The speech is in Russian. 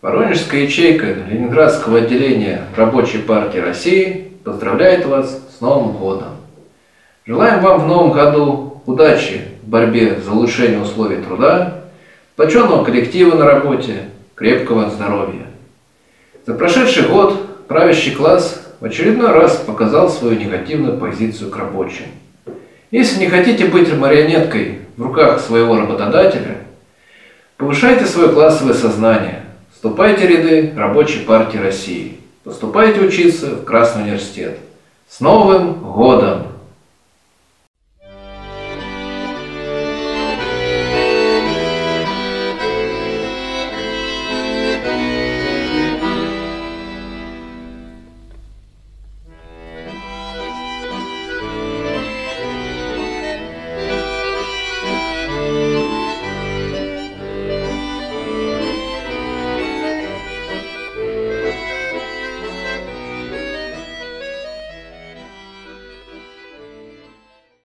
Воронежская ячейка Ленинградского отделения Рабочей партии России поздравляет вас с Новым годом. Желаем вам в новом году удачи в борьбе за улучшение условий труда, сплоченного коллектива на работе, крепкого здоровья. За прошедший год правящий класс в очередной раз показал свою негативную позицию к рабочим. Если не хотите быть марионеткой в руках своего работодателя, повышайте свое классовое сознание, вступайте в ряды Рабочей партии России, поступайте учиться в Красный университет. С Новым годом!